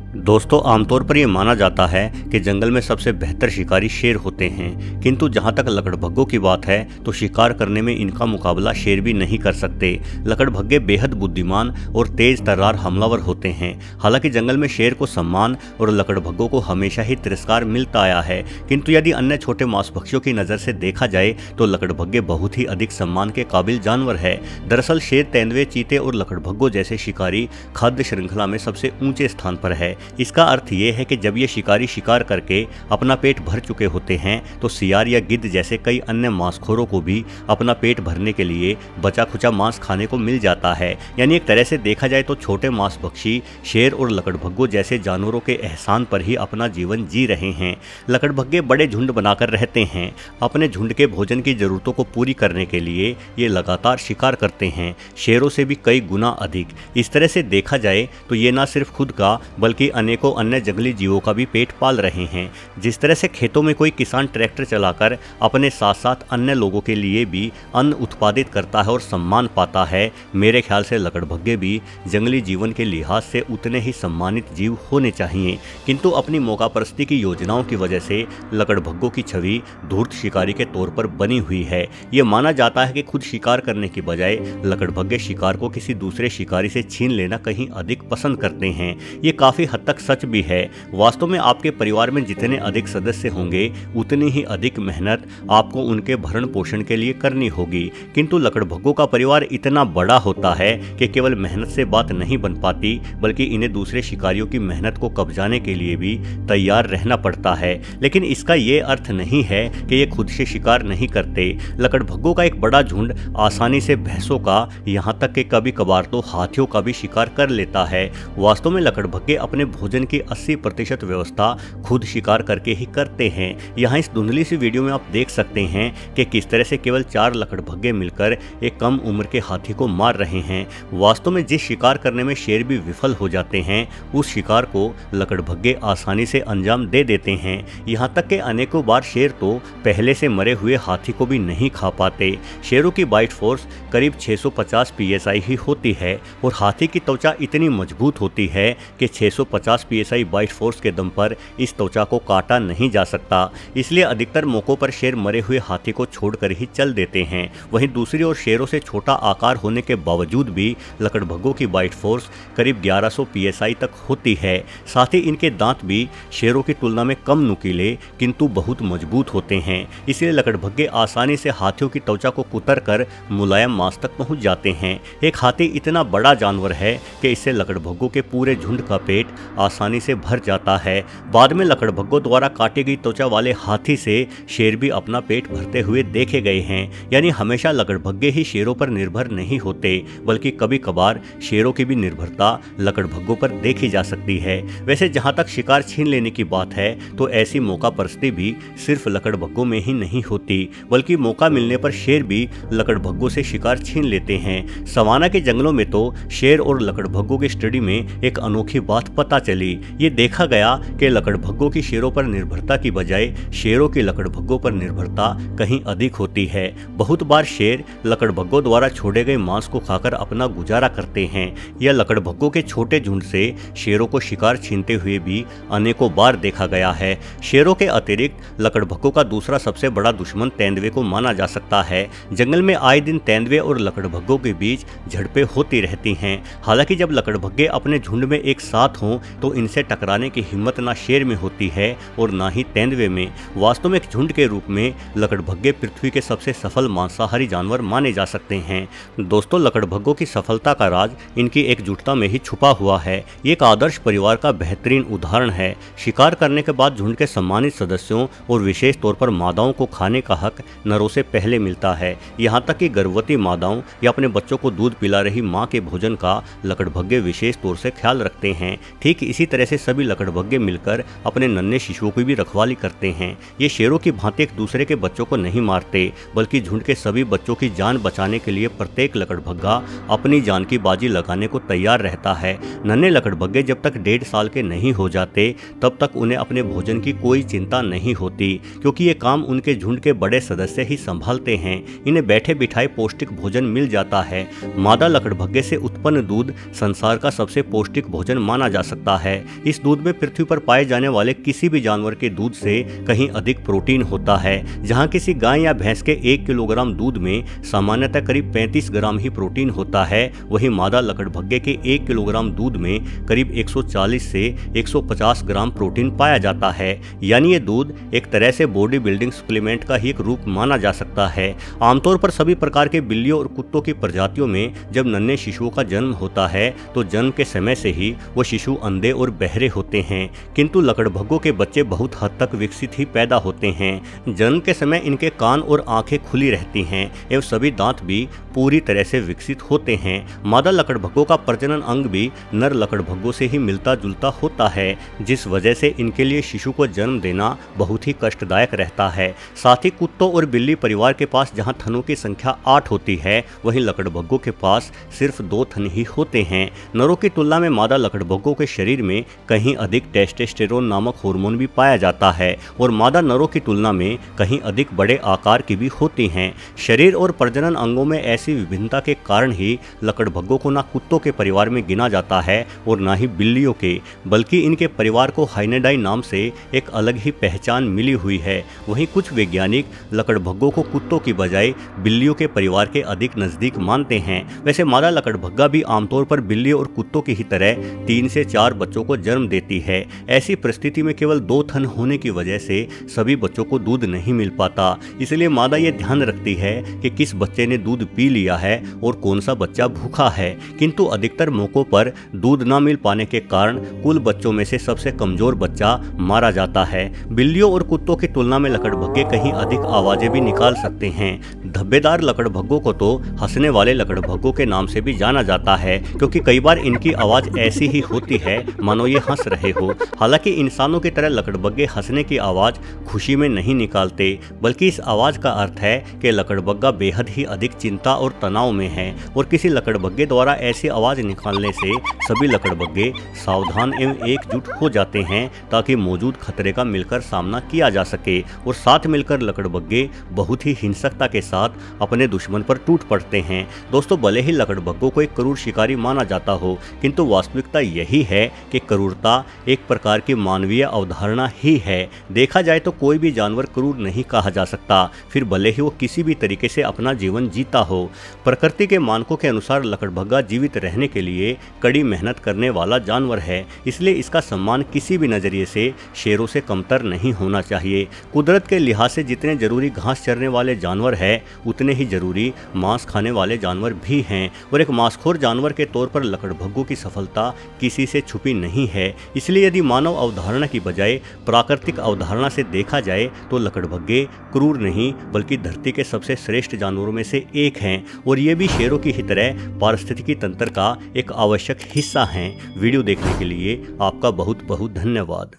दोस्तों, आमतौर पर यह माना जाता है कि जंगल में सबसे बेहतर शिकारी शेर होते हैं, किंतु जहाँ तक लकड़भग्गों की बात है तो शिकार करने में इनका मुकाबला शेर भी नहीं कर सकते। लकड़भग्गे बेहद बुद्धिमान और तेज तर्रार हमलावर होते हैं। हालाँकि जंगल में शेर को सम्मान और लकड़भग्गों को हमेशा ही तिरस्कार मिलता आया है, किंतु यदि अन्य छोटे मांसभक्षियों की नज़र से देखा जाए तो लकड़भग्गे बहुत ही अधिक सम्मान के काबिल जानवर है। दरअसल शेर तेंदुए, चीते और लकड़भग्गों जैसे शिकारी खाद्य श्रृंखला में सबसे ऊँचे स्थान पर है। इसका अर्थ ये है कि जब ये शिकारी शिकार करके अपना पेट भर चुके होते हैं तो सियार या गिद्ध जैसे कई अन्य मांसखोरों को भी अपना पेट भरने के लिए बचा खुचा मांस खाने को मिल जाता है। यानी एक तरह से देखा जाए तो छोटे मांस पक्षी शेर और लकड़भग्गो जैसे जानवरों के एहसान पर ही अपना जीवन जी रहे हैं। लकड़भग्गे बड़े झुंड बनाकर रहते हैं। अपने झुंड के भोजन की जरूरतों को पूरी करने के लिए ये लगातार शिकार करते हैं। शेरों से भी कई गुना अधिक। इस तरह से देखा जाए तो ये ना सिर्फ़ खुद का, बल्कि अनेकों अन्य जंगली जीवों का भी पेट पाल रहे हैं। जिस तरह से खेतों में कोई किसान ट्रैक्टर चलाकर अपने साथ साथ अन्य लोगों के लिए भी अन्न उत्पादित करता है और सम्मान पाता है, मेरे ख्याल से लकड़भग्गे भी जंगली जीवन के लिहाज से उतने ही सम्मानित जीव होने चाहिए। किंतु अपनी मौका परस्ती की योजनाओं की वजह से लकड़भग्गों की छवि धूर्त शिकारी के तौर पर बनी हुई है। ये माना जाता है कि खुद शिकार करने की बजाय लकड़भग्गे शिकार को किसी दूसरे शिकारी से छीन लेना कहीं अधिक पसंद करते हैं। ये काफ़ी हद तक सच भी है। वास्तव में आपके परिवार में जितने अधिक सदस्य होंगे, उतनी ही अधिक मेहनत आपको उनके भरण पोषण के लिए करनी होगी। किंतु लकड़भग्गों का परिवार इतना बड़ा होता है कि केवल मेहनत से बात नहीं बन पाती, बल्कि इन्हें दूसरे शिकारियों की मेहनत को कब्जाने के लिए भी तैयार रहना पड़ता है। लेकिन इसका ये अर्थ नहीं है कि ये खुद से शिकार नहीं करते। लकड़भग्गों का एक बड़ा झुंड आसानी से भैंसों का, यहाँ तक कि कभी कभार तो हाथियों का भी शिकार कर लेता है। वास्तव में लकड़भग्गे अपने भोजन की 80 प्रतिशत व्यवस्था खुद शिकार करके ही करते हैं। यहाँ इस धुंधली सी वीडियो में आप देख सकते हैं कि किस तरह से केवल चार लकड़भग्गे मिलकर एक कम उम्र के हाथी को मार रहे हैं। वास्तव में जिस शिकार करने में शेर भी विफल हो जाते हैं, उस शिकार को लकड़भग्गे आसानी से अंजाम दे देते हैं। यहाँ तक के अनेकों बार शेर तो पहले से मरे हुए हाथी को भी नहीं खा पाते। शेरों की बाइट फोर्स करीब 650 पीएसआई ही होती है और हाथी की त्वचा इतनी मज़बूत होती है कि 650 पीएसआई बाइट फोर्स के दम पर इस त्वचा को काटा नहीं जा सकता। इसलिए अधिकतर मौकों पर शेर मरे हुए हाथी को छोड़कर ही चल देते हैं। वहीं दूसरी ओर शेरों से छोटा आकार होने के बावजूद भी लकड़भग्गों की बाइट फोर्स करीब 1100 पीएसआई तक होती है। साथ ही इनके दांत भी शेरों की तुलना में कम नुकीले, किंतु बहुत मज़बूत होते हैं। इसलिए लकड़भग्गे आसानी से हाथियों की त्वचा को कुतर कर मुलायम मांस तक पहुँच जाते हैं। एक हाथी इतना बड़ा जानवर है कि इससे लकड़भग्गों के पूरे झुंड का पेट आसानी से भर जाता है। बाद में लकड़भग्गों द्वारा काटी गई त्वचा वाले हाथी से शेर भी अपना पेट भरते हुए देखे गए हैं। यानी हमेशा लकड़भग्गे ही शेरों पर निर्भर नहीं होते, बल्कि कभी कभार शेरों की भी निर्भरता लकड़भग्गों पर देखी जा सकती है। वैसे जहाँ तक शिकार छीन लेने की बात है तो ऐसी मौका परस्ती भी सिर्फ़ लकड़भग्गों में ही नहीं होती, बल्कि मौका मिलने पर शेर भी लकड़भग्गों से शिकार छीन लेते हैं। सवाना के जंगलों में तो शेर और लकड़भग्गों की स्टडी में एक अनोखी बात पता चली। ये देखा गया कि लकड़भग्गों की शेरों पर निर्भरता की बजाय शेरों की लकड़भग्गों पर निर्भरता कहीं अधिक होती है। बहुत बार शेर लकड़भग्गों द्वारा छोड़े गए मांस को खाकर अपना गुजारा करते हैं, या लकड़भग्गों के छोटे झुंड से शेरों को शिकार छीनते हुए भी अनेकों बार देखा गया है। शेरों के अतिरिक्त लकड़भग्गों का दूसरा सबसे बड़ा दुश्मन तेंदुए को माना जा सकता है। जंगल में आए दिन तेंदुए और लकड़भग्गों के बीच झड़पें होती रहती हैं। हालाँकि जब लकड़भग्गे अपने झुंड में एक साथ हों तो इनसे टकराने की हिम्मत ना शेर में होती है और ना ही तेंदुए में। वास्तव में एक झुंड के रूप में लकड़भग्गे पृथ्वी के सबसे सफल मांसाहारी जानवर माने जा सकते हैं। दोस्तों, लकड़भग्गों की सफलता का राज इनकी एकजुटता में ही छुपा हुआ है। ये एक आदर्श परिवार का बेहतरीन उदाहरण है। शिकार करने के बाद झुंड के सम्मानित सदस्यों और विशेष तौर पर मादाओं को खाने का हक नरों से पहले मिलता है। यहाँ तक कि गर्भवती मादाओं या अपने बच्चों को दूध पिला रही माँ के भोजन का लकड़भग्गे विशेष तौर से ख्याल रखते हैं। ठीक इसी तरह से सभी लकड़भग्गे मिलकर अपने नन्हे शिशुओं की भी रखवाली करते हैं। ये शेरों की भांति एक दूसरे के बच्चों को नहीं मारते, बल्कि झुंड के सभी बच्चों की जान बचाने के लिए प्रत्येक लकड़भग्गा अपनी जान की बाजी लगाने को तैयार रहता है। नन्हे लकड़भग्गे जब तक डेढ़ साल के नहीं हो जाते, तब तक उन्हें अपने भोजन की कोई चिंता नहीं होती, क्योंकि ये काम उनके झुंड के बड़े सदस्य ही संभालते हैं। इन्हें बैठे बिठाए पौष्टिक भोजन मिल जाता है। मादा लकड़भग्गे से उत्पन्न दूध संसार का सबसे पौष्टिक भोजन माना जा सकता है। इस दूध में पृथ्वी पर पाए जाने वाले किसी भी जानवर के दूध से कहीं अधिक प्रोटीन होता है, जहाँ किसी गाय या भैंस के एक किलोग्राम दूध में सामान्यतः करीब 35 ग्राम ही प्रोटीन होता है। वहीं मादा लकड़भग्गे के एक किलोग्राम दूध में करीब 140 से 150 ग्राम प्रोटीन पाया जाता है। यानी ये दूध एक तरह से बॉडी बिल्डिंग सप्लीमेंट का ही एक रूप माना जा सकता है। आमतौर पर सभी प्रकार के बिल्लियों और कुत्तों की प्रजातियों में जब नन्हे शिशुओं का जन्म होता है तो जन्म के समय से ही वो शिशु अंधे और बहरे होते हैं, किंतु लकड़भग्गों के बच्चे बहुत हद तक विकसित ही पैदा होते हैं। जन्म के समय इनके कान और आँखें खुली रहती हैं, एवं सभी दांत भी पूरी तरह से विकसित होते हैं। मादा लकड़भग्गों का प्रजनन अंग भी नर लकड़भग्गों से ही मिलता जुलता होता है, जिस वजह से इनके लिए शिशु को जन्म देना बहुत ही कष्टदायक रहता है। साथ ही कुत्तों और बिल्ली परिवार के पास जहाँ थनों की संख्या आठ होती है, वहीं लकड़भग्गों के पास सिर्फ़ दो थन ही होते हैं। नरों की तुलना में मादा लकड़भग्गों के शरीर में कहीं अधिक टेस्टेस्टेरोन नामक हार्मोन भी पाया जाता है और मादा नरों की तुलना में कहीं अधिक बड़े आकार की भी होती हैं। शरीर और प्रजनन अंगों में ऐसी विभिन्नता के कारण ही लकड़भग्गों को न कुत्तों के परिवार में गिना जाता है और न ही बिल्लियों के, बल्कि इनके परिवार को हाइनेडाई नाम से एक अलग ही पहचान मिली हुई है। वहीं कुछ वैज्ञानिक लकड़भग्गों को कुत्तों की बजाय बिल्लियों के परिवार के अधिक नज़दीक मानते हैं। वैसे मादा लकड़भग्गा भी आमतौर पर बिल्ली और कुत्तों की ही तरह तीन से चार बच्चों को जन्म देती है। ऐसी परिस्थिति में केवल दो थन होने की वजह से सभी बच्चों को दूध नहीं मिल पाता। इसलिए मादा ये ध्यान रखती है कि किस बच्चे ने दूध पी लिया है और कौन सा बच्चा भूखा है। किंतु अधिकतर मौकों पर दूध न मिल पाने के कारण कुल बच्चों में से सबसे कमज़ोर बच्चा मारा जाता है। बिल्लियों और कुत्तों की तुलना में लकड़भग्गे कहीं अधिक आवाज़ें भी निकाल सकते हैं। धब्बेदार लकड़भग्गों को तो हंसने वाले लकड़भग्गों के नाम से भी जाना जाता है, क्योंकि कई बार इनकी आवाज़ ऐसी ही होती है मानो ये हंस रहे हो। हालाँकि इंसानों की तरह लकड़बग्गे हंसने की आवाज़ खुशी में नहीं निकालते, बल्कि इस आवाज़ का अर्थ है कि लकड़बग्गा बेहद ही अधिक चिंता और तनाव में है और किसी लकड़बग्गे द्वारा ऐसी आवाज़ निकालने से सभी लकड़बग्गे सावधान एवं एकजुट हो जाते हैं ताकि मौजूद खतरे का मिलकर सामना किया जा सके और साथ मिलकर लकड़बग्गे बहुत ही हिंसकता के साथ अपने दुश्मन पर टूट पड़ते हैं। दोस्तों, भले ही लकड़बग्गों को एक क्रूर शिकारी माना जाता हो, किंतु वास्तविकता यही है कि क्रूरता एक प्रकार की मानवीय अवधारणा ही है। देखा जाए तो कोई भी जानवर क्रूर नहीं कहा जा सकता, फिर भले ही वो किसी भी तरीके से अपना जीवन जीता हो। प्रकृति के मानकों के अनुसार लकड़भग्गा जीवित रहने के लिए कड़ी मेहनत करने वाला जानवर है, इसलिए इसका सम्मान किसी भी नज़रिए से शेरों से कमतर नहीं होना चाहिए। कुदरत के लिहाज से जितने ज़रूरी घास चरने वाले जानवर है, उतने ही ज़रूरी मांस खाने वाले जानवर भी हैं, और एक मांसखोर जानवर के तौर पर लकड़भग्गों की सफलता किसी से छुपी नहीं है, इसलिए यदि मानव अवधारणा की बजाय प्राकृतिक अवधारणा से देखा जाए तो लकड़भग्गे, क्रूर नहीं, बल्कि धरती के सबसे श्रेष्ठ जानवरों में से एक हैं, और ये भी शेरों की ही तरह पारिस्थितिकी तंत्र का एक आवश्यक हिस्सा हैं। वीडियो देखने के लिए आपका बहुत बहुत धन्यवाद।